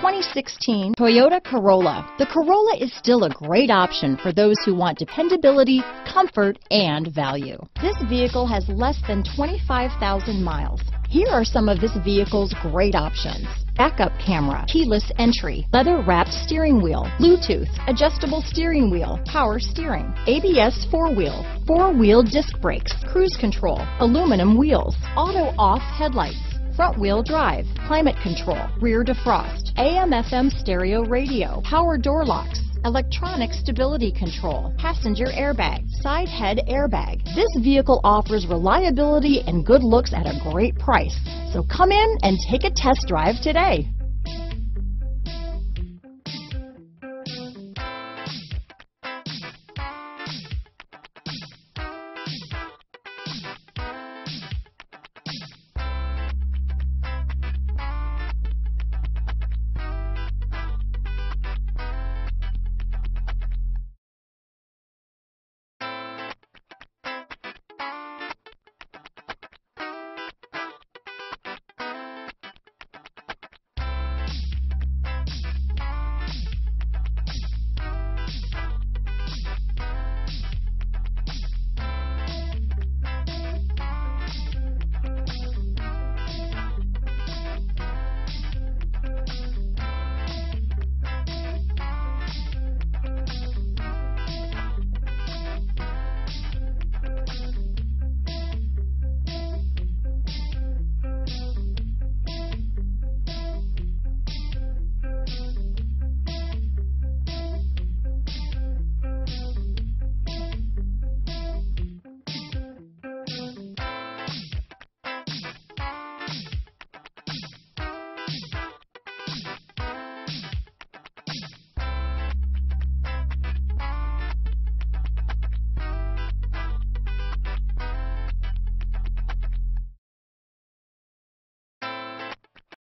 2016 Toyota Corolla. The Corolla is still a great option for those who want dependability, comfort, and value. This vehicle has less than 25,000 miles. Here are some of this vehicle's great options. Backup camera, keyless entry, leather wrapped steering wheel, Bluetooth, adjustable steering wheel, power steering, ABS four wheel, four wheel disc brakes, cruise control, aluminum wheels, auto off headlights, front wheel drive, climate control, rear defrost, AM FM stereo radio, power door locks, electronic stability control, passenger airbag, side head airbag. This vehicle offers reliability and good looks at a great price. So come in and take a test drive today.